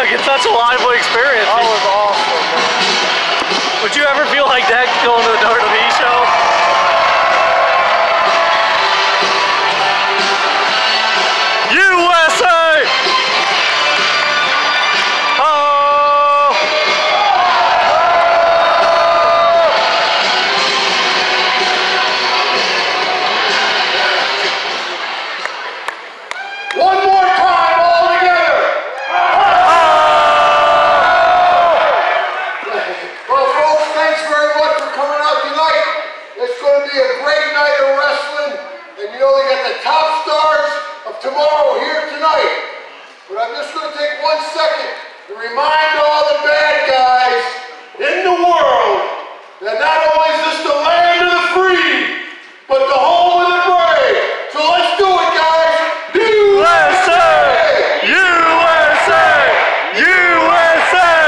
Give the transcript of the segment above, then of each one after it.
like it's such a lively experience. That was awesome, tomorrow here tonight. But I'm just going to take one second to remind all the bad guys in the world that not only is this the land of the free, but the home of the brave. So let's do it, guys. USA! USA! USA! USA!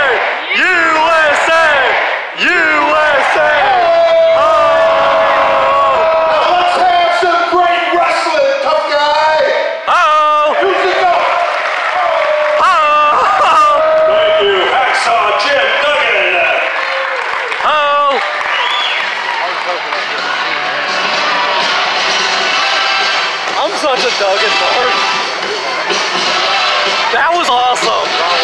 such a Doug and Mark. That was awesome.